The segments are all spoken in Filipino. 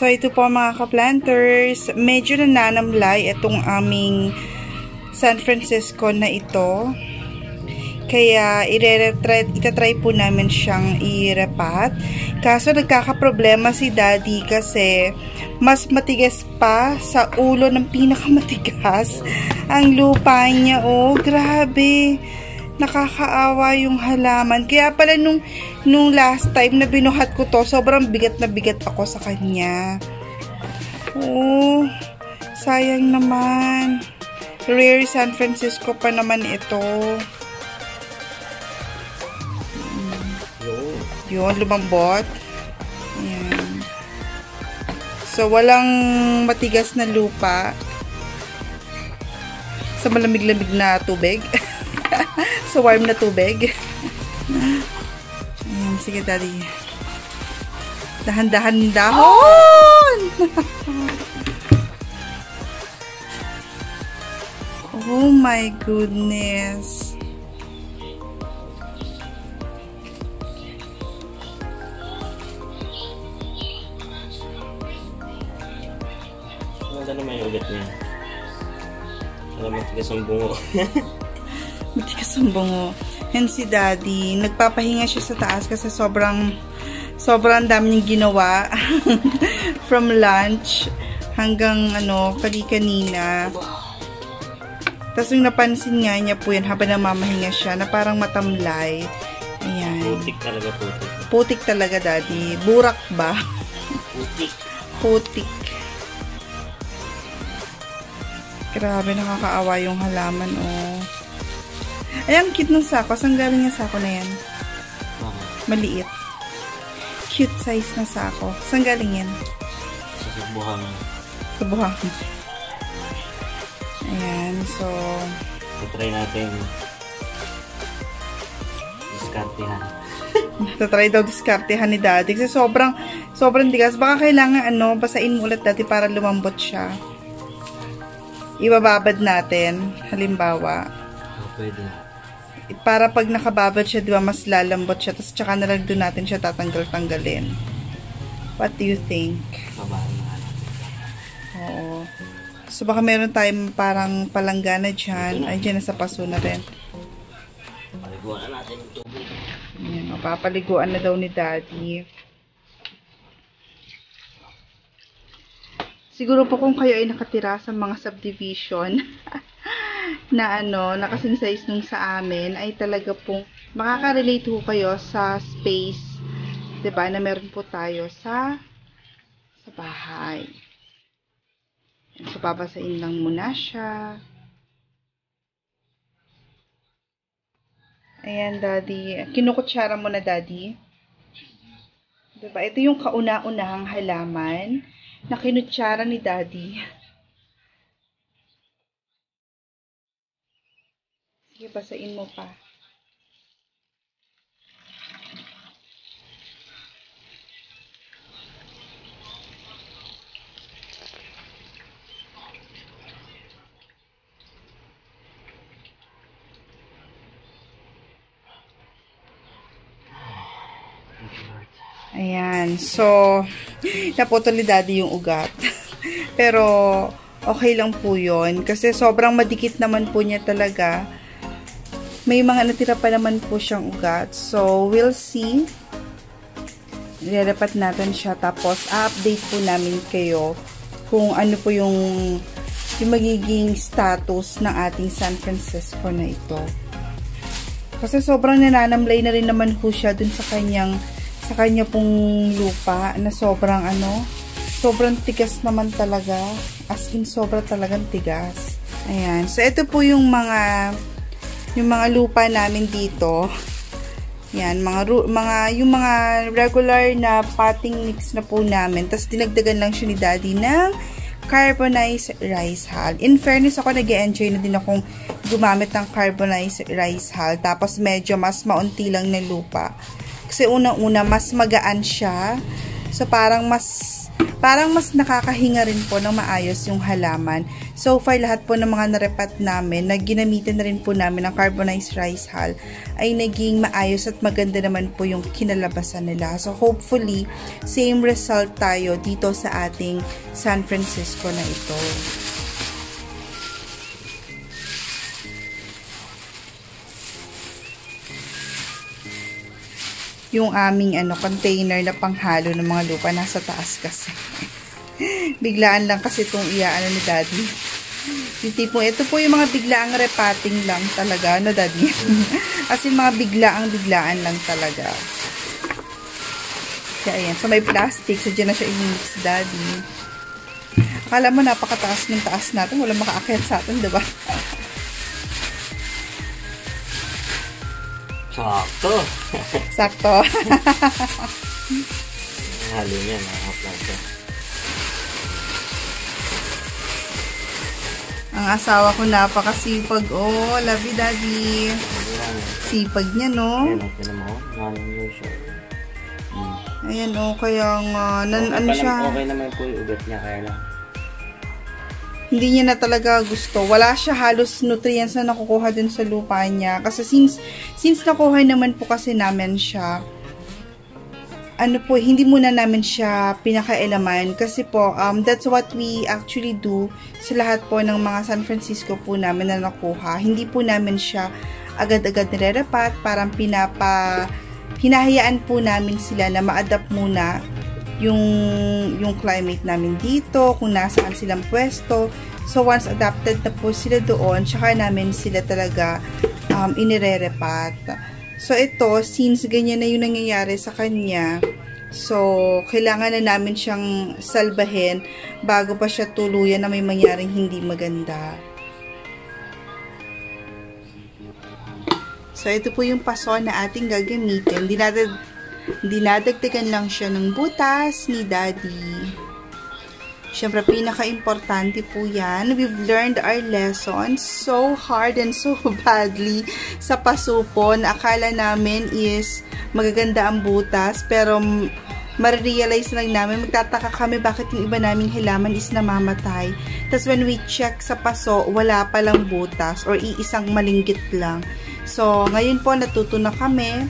So, ito po mga ka-planters. Medyo nananamlay itong aming San Francisco na ito. Kaya, itatry po namin siyang i-repat. Kaso, nagkakaproblema si daddy kasi mas matigas pa sa ulo ng pinakamatigas ang lupa niya. Oh, grabe nakakaawa yung halaman. Kaya pala nung, nung last time na binuhat ko to, sobrang bigat na bigat ako sa kanya. Oh, sayang naman. Rare San Francisco pa naman ito. Yun, lumambot. Ayan. So, walang matigas na lupa. Sa malamig-lamig na tubig. sa warm na tubig. Ayan, sige daddy. Dahan-dahan dahon! oh my goodness. Maganda naman yung ugat niya. Alam mo, tigas ang bungo. Ang bungo. Yan si daddy. Nagpapahinga siya sa taas kasi sobrang sobrang dami niyang ginawa. From lunch hanggang ano, kani-kanina. Tapos yung napansin nga niya po yan habang namamahinga siya na parang matamlay. Ayan. Putik talaga, putik. Putik talaga daddy. Burak ba? Putik. Putik. Grabe, nakakaawa yung halaman, oh. Ay, ang cute ng sako. Saan galing yung sako na yan? Maliit. Cute size na sako. Saan galing yan? Sasubuhan. Sa buhangin. Ayan, so... try natin diskartehan. Tatry daw diskartehan ni daddy. Kasi sobrang, sobrang tigas. Baka kailangan, ano, basain mo ulit dati para lumambot siya. Ibababad natin. Halimbawa. Pwede. Para pag nakababad siya, di ba, mas lalambot siya. Tapos tsaka na lang doon natin siya tatanggal-tanggalin. What do you think? Babahan na. Oo. So, baka meron tayong parang palanggana dyan. Ay, dyan nasa paso na rin. Paliguan na natin yung tubig. Ayan, mapapaliguan na daw ni Daddy. Siguro po kung kayo ay nakatira sa mga subdivision na ano, nakasing size nung sa amin, ay talaga pong makaka-relate po kayo sa space, 'di ba na meron po tayo sa sa bahay. So, babasain lang muna siya. Ayan, Daddy. Kinukutsara mo na, Daddy. Diba? Ito yung kauna-unahang halaman na kinutsara ni Daddy. Sige, basain mo pa. Ayan. So, naputol ni Daddy yung ugat. Pero, okay lang po yun. Kasi sobrang madikit naman po niya talaga. May mga natira pa naman po siyang ugat. So, we'll see. Irerepat natin siya. Tapos, update po namin kayo kung ano po yung, yung magiging status ng ating San Francisco na ito. Kasi sobrang nananamlay na rin naman po siya dun sa kanyang sa kanya pong lupa na sobrang ano, sobrang tigas naman talaga. As in, sobrang talagang tigas. Ayan. So, ito po yung mga yung mga lupa namin dito. Yan, mga, mga, yung mga regular na potting mix na po namin. Tapos, dinagdagan lang siya ni Daddy ng carbonized rice hull. In fairness, ako nag enjoy na din akong gumamit ng carbonized rice hull. Tapos, medyo mas maunti lang na lupa. Kasi unang-una, mas magaan siya. So, parang mas parang mas nakakahinga rin po ng maayos yung halaman. So far, lahat po ng mga narepat namin na ginamitan na rin po namin ng carbonized rice hull ay naging maayos at maganda naman po yung kinalabasan nila. So hopefully, same result tayo dito sa ating San Francisco na ito. Yung aming ano container na panghalo ng mga lupa nasa taas kasi. Biglaan lang kasi itong iyaano ni daddy. Yung tipo, ito po yung mga biglaang repating lang talaga, no daddy? As in, mga biglaang biglaan lang talaga. Kaya ayan, so may plastic, so dyan na siya i-mix daddy. Akala mo napakataas ng taas natin, wala makaakyat sa atin, diba? Sakto. Sakto. Halo niya, nakakaplanta. Ang asawa ko napakasipag. Oh, love you, daddy. Sipag niya, no? Ayan, okay na mo. Siya. Hmm. Ayan, oh, kaya nga, nan, okay, ano lang- siya, Okay naman po yung ugat niya, kaya lang. Hindi niya na talaga gusto. Wala siya halos nutrients na nakukuha dun sa lupa niya. Kasi since, since nakuha naman po kasi namin siya, ano po, hindi muna namin siya pinakailaman. Kasi po, um, that's what we actually do sa lahat po ng mga San Francisco po namin na nakuha. Hindi po namin siya agad-agad nire-repat. Parang pinapa, hinahayaan po namin sila na ma-adapt muna yung yung climate namin dito, kung nasaan silang pwesto. So once adapted na po sila doon, tsaka namin sila talaga um, inire-repat. So ito, since ganyan na yung nangyayari sa kanya, so kailangan na namin siyang salbahin bago pa siya tuluyan na may mangyaring hindi maganda. So ito po yung paso na ating gagamitin. Dinadag dinadagdagan lang siya ng butas ni daddy. Siyempre, pinaka-importante po yan. We've learned our lessons so hard and so badly sa pasupo na akala namin is magaganda ang butas. Pero, marirealize lang namin, magtataka kami bakit yung iba naming halaman is namamatay. Tapos, when we check sa paso, wala palang butas or iisang malinggit lang. So, ngayon po, natuto na kami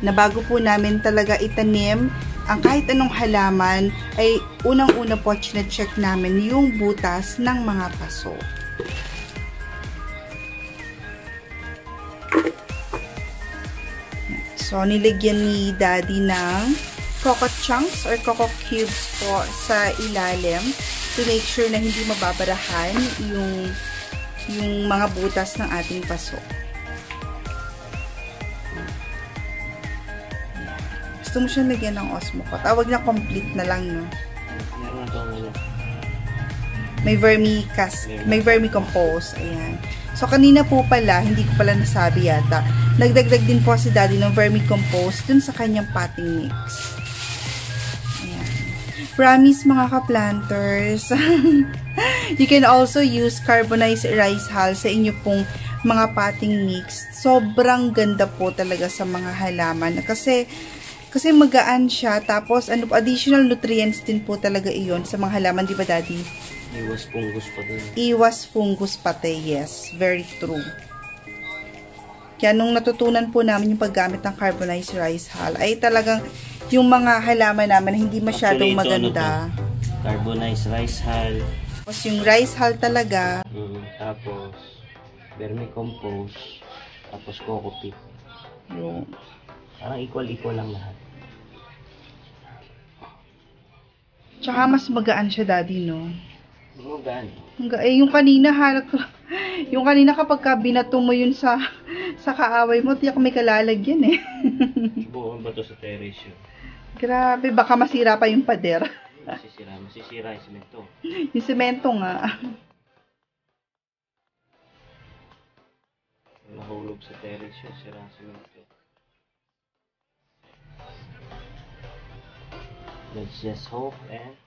na bago po namin talaga itanim ang kahit anong halaman ay unang-una po check namin yung butas ng mga paso. So, nilagyan ni daddy ng coco chunks or coco cubes po sa ilalim to make sure na hindi mababarahan yung, yung mga butas ng ating paso. Gusto mo siya lagyan ng osmocot. Ah, wag na complete na lang, no? May vermicast, may vermicompose. Ayan. So, kanina po pala, hindi ko pala nasabi yata, nagdagdag din po si daddy ng vermicompose dun sa kanyang potting mix. Ayan. Promise mga ka-planters. you can also use carbonized rice hull sa inyo pong mga potting mix. Sobrang ganda po talaga sa mga halaman. Kasi, kasi magaan siya. Tapos, ano, additional nutrients din po talaga iyon sa mga halaman, di ba, Daddy? Iwas fungus pa din. Iwas fungus pati, yes. Very true. Kaya nung natutunan po namin yung paggamit ng carbonized rice hull, ay talagang yung mga halaman namin na hindi masyadong Actually, ito, maganda. Ano to? Carbonized rice hull. Tapos yung rice hull talaga, Mm, tapos, vermicompost. Tapos coco peat. yung Parang equal-equal lang lahat. Tsaka mas magaan siya, daddy, no? Oo, gaan. Hangga, eh, yung kanina, halat ko, yung kanina kapag ka binato mo yun sa, sa kaaway mo, tiyak may kalalagyan eh. Buo ba to sa terrace yun? Grabe, baka masira pa yung pader. Masisira. Masisira yung semento. yung semento nga. Nahulog sa terrace yun. Sira ang semento. Let's just hope and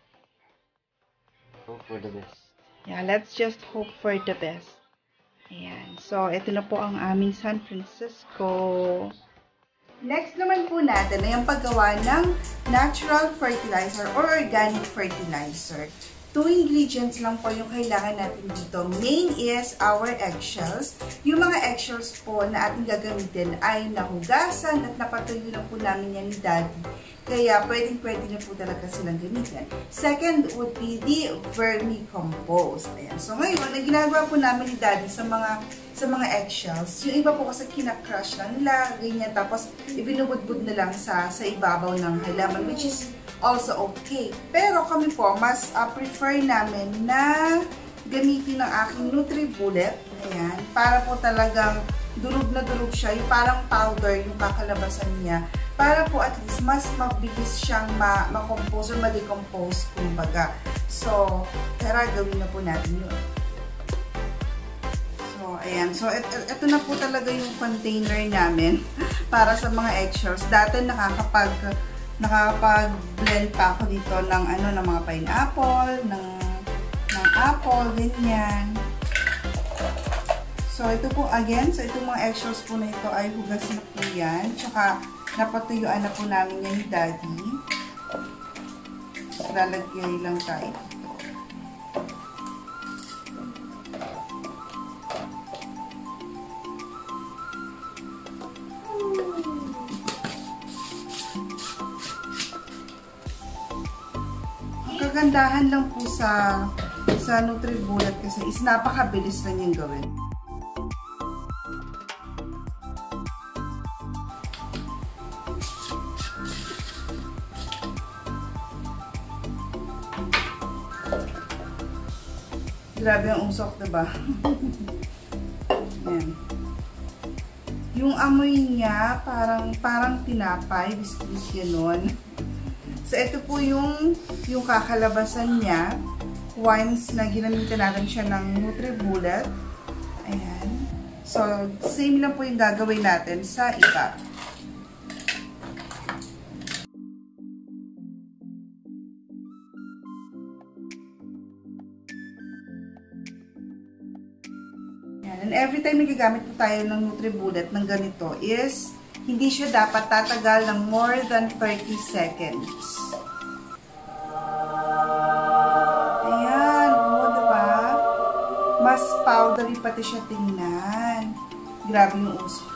hope for the best. Yeah, let's just hope for the best. Ayan. So, ito na po ang aming San Francisco. Next naman po natin ay ang paggawa ng natural fertilizer or organic fertilizer. Two ingredients lang po yung kailangan natin dito. Main is our eggshells. Yung mga eggshells po na ating gagamitin ay nahugasan at napatuyo na po namin yan ni Daddy. Kaya pwedeng-pwede na po talaga silang gamitin. Second would be the vermicompost. Ayan. So ngayon, ang ginagawa po namin ni Daddy sa mga sa mga eggshells, yung iba po kasi kinakrush lang nila, ganyan, tapos ibinubudbud na lang sa, sa ibabaw ng halaman, which is also okay. Pero kami po, mas uh, prefer namin na gamitin ng aking Nutri-Bullet, ayan, para po talagang durog na durog siya, yung parang powder yung kakalabasan niya, para po at least mas mabilis siyang ma or ma-decompose, kumbaga. So, tara, gawin na po natin yun. So, ayan. So, ito na po talaga yung container namin para sa mga eggshells. Dati nakakapag nakakapag-blend pa ako dito ng ano ng mga pineapple, ng ng apple, ganyan. So, ito po again, so itong mga eggshells po na ito ay hugas na po yan. Tsaka, napatuyuan na po namin yan ni Daddy. Lalagyan lang tayo. Kagandahan lang po sa sa Nutribullet kasi is napakabilis lang yung gawin. Grabe ang usok, diba? Ayan. Yung amoy niya, parang parang tinapay, biscuit gano'n. So, ito po yung, yung kakalabasan niya. Once na ginamitan natin siya ng Nutri-Bullet. Ayan. So, same lang po yung gagawin natin sa iba. Ayan. And every time nagagamit po tayo ng Nutri-Bullet ng ganito is hindi siya dapat tatagal ng more than 30 seconds. Ayan, o, oh, diba? Mas powdery pati siya tingnan. Grabe yung uso.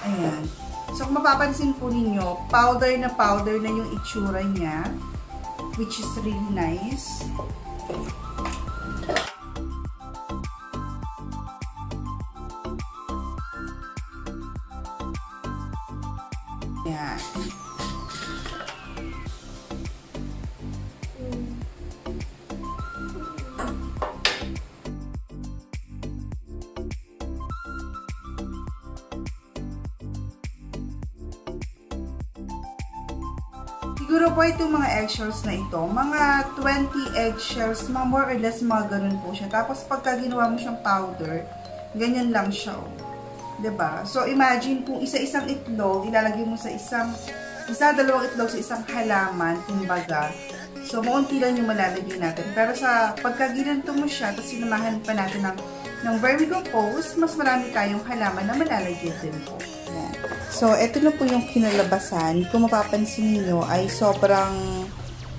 Ayan. So, kung mapapansin po ninyo, powder na powder na yung itsura niya, which is really nice. Siguro po itong mga eggshells na ito, mga 20 eggshells, mga more or less mga ganun po siya. Tapos pagka ginawa mo siyang powder, ganyan lang siya. Oh. ba? So imagine kung isa-isang itlog ilalagay mo sa isang isa dalawang itlog sa isang halaman, kumbaga. So maunti lang yung malalagay natin. Pero sa pagkaginanto mo siya, tapos sinamahan pa natin ng ng vermicompost, mas marami tayong halaman na malalagay din po. So, ito na po yung kinalabasan. Kung mapapansin niyo ay sobrang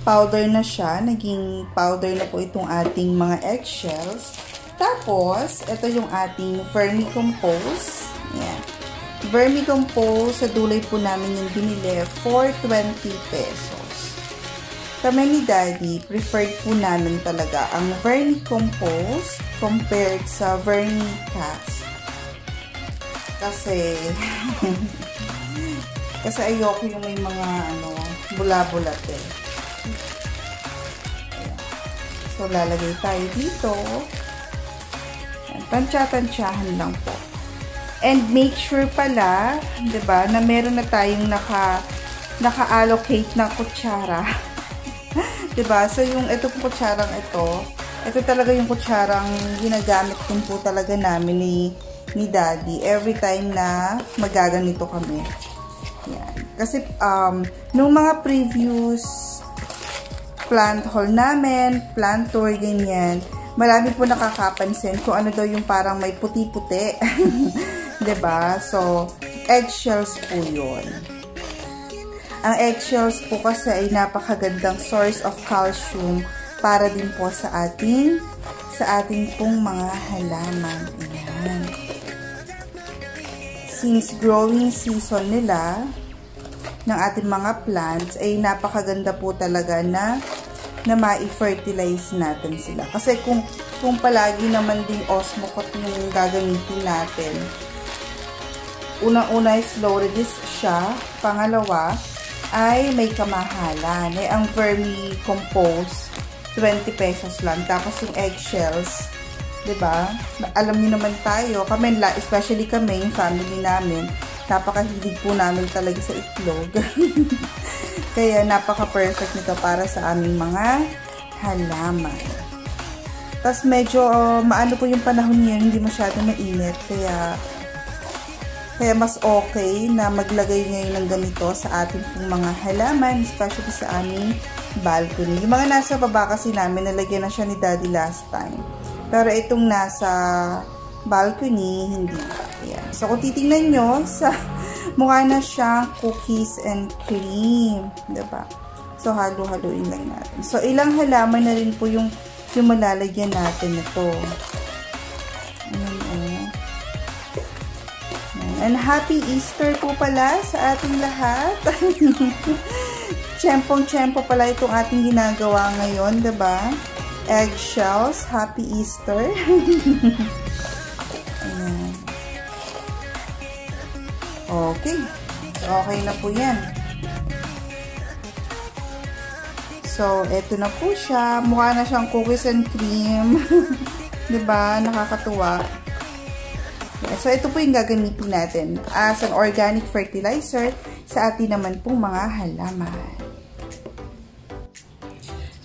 powder na siya. Naging powder na po itong ating mga eggshells. Tapos, ito yung ating vermicompost. Ayan. Vermicompost, sa dulay po namin yung binili for 20 pesos. Kami ni Daddy, preferred po namin talaga ang vermicompost compared sa vermicast. Kasi, kasi ayoko yung may mga ano, bula-bulat eh. So, lalagay tayo dito. Tansya-tansyahan lang po. And make sure pala, 'di ba, na meron na tayong naka naka-allocate na kutsara. 'Di ba? So yung ito po kutsarang ito, ito talaga yung kutsarang ginagamit din po talaga namin ni ni Daddy every time na magaganito kami. Yan. Kasi um nung mga previous plant haul namin, plant tour ganyan, marami po nakakapansin kung ano daw yung parang may puti-puti. ba diba? So, eggshells po yun. Ang eggshells po kasi ay napakagandang source of calcium para din po sa ating sa ating pong mga halaman. Ayan. Since growing season nila ng ating mga plants ay napakaganda po talaga na na ma-fertilize natin sila. Kasi kung, kung palagi naman din osmocot yung gagamitin natin, unang-una is low release siya. Pangalawa, ay may kamahalan. Ay ang vermicompost, 20 pesos lang. Tapos yung eggshells, ba? Alam niyo naman tayo, kami especially kami, yung family namin, napakahilig po namin talaga sa itlog. Kaya napaka-perfect nito para sa aming mga halaman. Tapos medyo uh, maano po yung panahon niyan, hindi masyado mainit. Kaya kaya mas okay na maglagay ngayon ng ganito sa ating mga halaman, especially sa aming balcony. Yung mga nasa baba kasi namin, nalagyan na siya ni Daddy last time. Pero itong nasa balcony, hindi pa. Ayan. So, kung titingnan nyo, sa mukha na siyang cookies and cream. ba diba? So, halo-haloin lang natin. So, ilang halaman na rin po yung, yung malalagyan natin ito. Ayan, oh. And happy Easter po pala sa ating lahat. Tsempong-tsempo pala itong ating ginagawa ngayon, ba diba? Eggshells. Happy Easter. Okay. Okay na po yan. So, eto na po siya. Mukha na siyang cookies and cream. ba diba? Nakakatuwa. So, ito po yung gagamitin natin as an organic fertilizer sa atin naman pong mga halaman.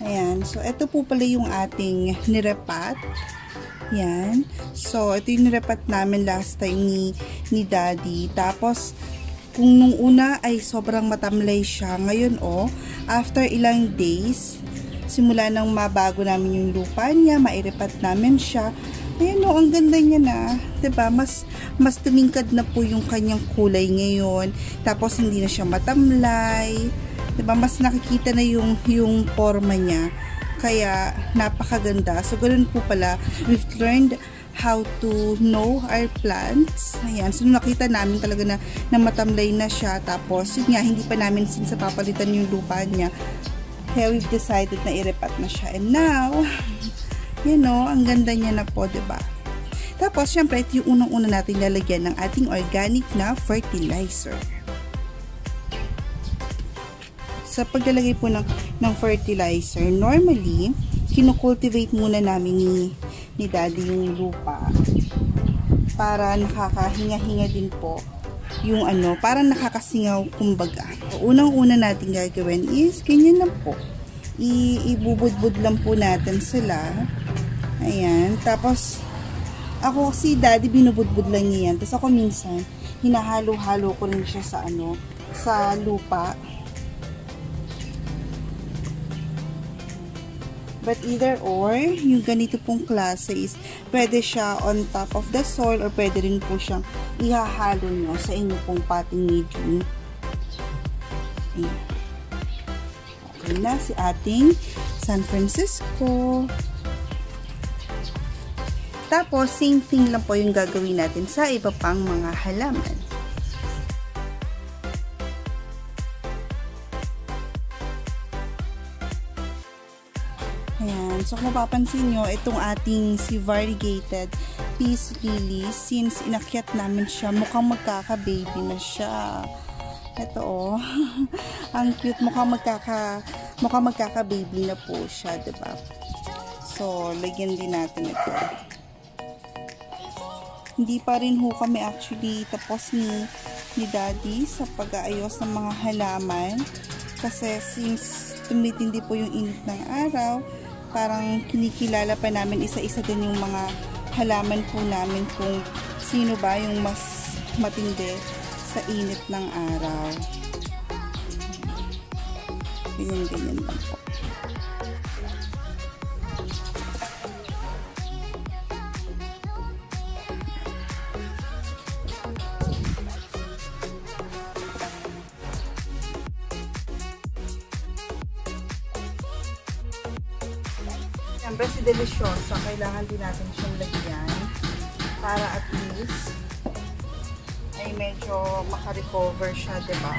Ayan. So, ito po pala yung ating nirepat. Yan. So, ito yung nirepat namin last time ni, ni Daddy. Tapos, kung nung una ay sobrang matamlay siya, ngayon oh, after ilang days, simula nang mabago namin yung lupa niya, mairepat namin siya, Ayan o, ang ganda niya na. ba diba? Mas, mas tumingkad na po yung kanyang kulay ngayon. Tapos, hindi na siya matamlay. Ba diba? Mas nakikita na yung, yung forma niya. Kaya, napakaganda. So, ganun po pala. We've learned how to know our plants. Ayan. So, nakita namin talaga na, na matamlay na siya. Tapos, yun nga, hindi pa namin since papalitan yung lupa niya. Kaya we've decided na i-repat na siya. And now, you know, ang ganda niya na po, ba diba? Tapos, syempre, ito yung unang-una natin lalagyan ng ating organic na fertilizer. Sa paglalagay po ng, ng fertilizer, normally, kinukultivate muna namin ni, ni daddy yung lupa para nakakahinga-hinga din po yung ano, para nakakasingaw kumbaga. Unang-una natin gagawin is, ganyan lang po. I ibubudbud lang po natin sila. Ayan. Tapos, ako si daddy binubudbud lang niya yan. Tapos ako minsan, hinahalo-halo ko rin siya sa ano, sa lupa But either or, yung ganito pong klase is pwede siya on top of the soil or pwede rin po siyang ihahalo nyo sa inyo pong potting medium. Okay na si ating San Francisco. Tapos, same thing lang po yung gagawin natin sa iba pang mga halaman. So, kung mapapansin nyo, itong ating si variegated peace lily, since inakyat namin siya, mukhang magkaka-baby na siya. Ito oh. Ang cute. Mukhang magkaka mukhang magkaka-baby na po siya, ba? So, lagyan din natin ito. Hindi pa rin ho kami actually tapos ni ni Daddy sa pag-aayos ng mga halaman kasi since tumitindi po yung init ng araw, parang kinikilala pa namin isa-isa din yung mga halaman po namin kung sino ba yung mas matindi sa init ng araw. Ganyan-ganyan lang po. Siyempre si Deliciosa, kailangan din natin siyang lagyan para at least ay medyo makarecover siya, ba? Diba?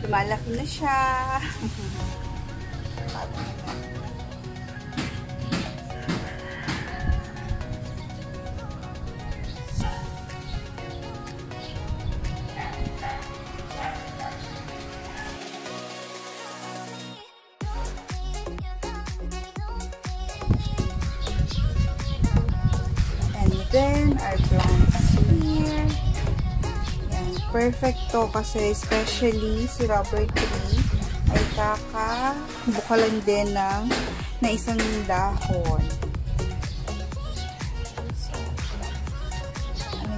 Lumalaki na siya. Our plants here. Yan, perfect to kasi especially si Robert Tree ay kakabukalan din ng na isang dahon. So, ano?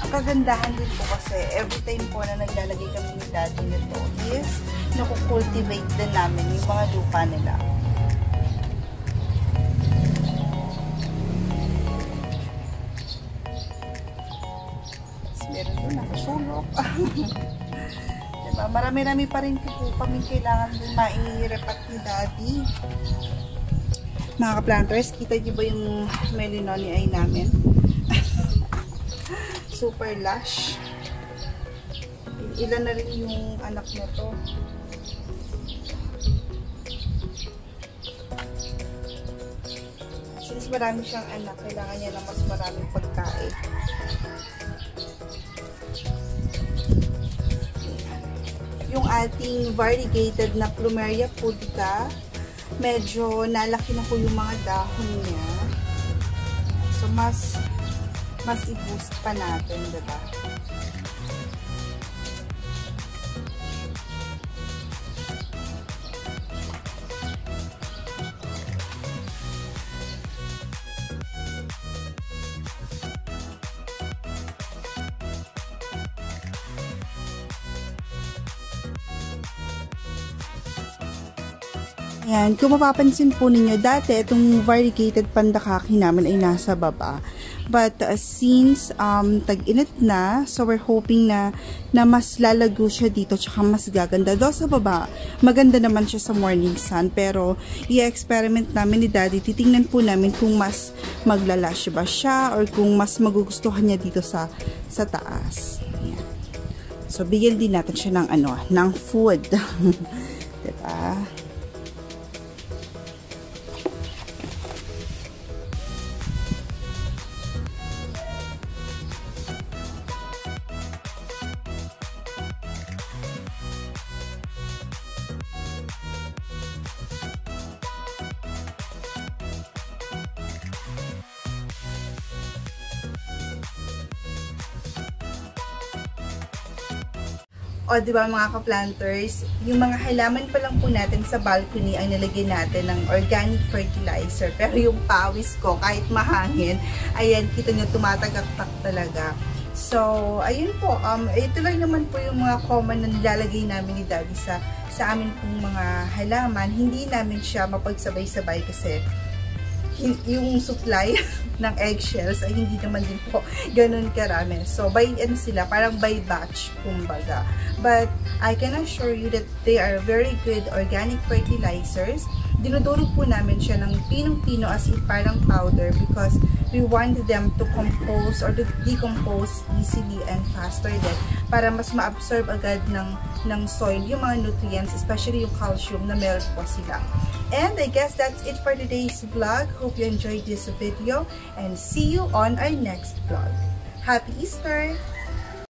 Ang kagandahan din po kasi every time po na naglalagay kami ni daddy nito is nakukultivate din namin yung mga lupa nila. Sulok. diba? Marami-rami pa rin po kami kailangan din mai-repat ni daddy. Mga ka-planters, kita niyo ba yung melinoni ay namin? Super lush. Ilan na rin yung anak na to. Since marami siyang anak, kailangan niya ng mas maraming pagkain. Yung ating variegated na plumeria pudica. Medyo nalaki na po yung mga dahon niya. So, mas mas i-boost pa natin, diba? Yan, kung mapapansin po ninyo, dati itong variegated pandakaki namin ay nasa baba. But uh, since um, tag-init na, so we're hoping na, na mas lalago siya dito tsaka mas gaganda. Do sa baba, maganda naman siya sa morning sun. Pero i-experiment namin ni daddy, titingnan po namin kung mas maglalash ba siya or kung mas magugustuhan niya dito sa, sa taas. Yan. So bigyan din natin siya ng ano, ng food. diba? O, di ba mga ka-planters, yung mga halaman pa lang po natin sa balcony ay nalagyan natin ng organic fertilizer. Pero yung pawis ko, kahit mahangin, ayan, kita nyo, tumatagaktak talaga. So, ayun po, um, ito lang naman po yung mga common na nilalagay namin ni Daddy sa, sa amin pong mga halaman. Hindi namin siya mapagsabay-sabay kasi yung supply ng eggshells ay hindi naman din po ganun karami. So, by ano sila, parang by batch, kumbaga. But, I can assure you that they are very good organic fertilizers. Dinuduro po namin siya ng pinong-pino as in parang powder because we want them to compose or to decompose easily and faster din para mas ma-absorb agad ng, ng soil yung mga nutrients, especially yung calcium na meron po sila. And I guess that's it for today's vlog. Hope you enjoyed this video and see you on our next vlog. Happy Easter!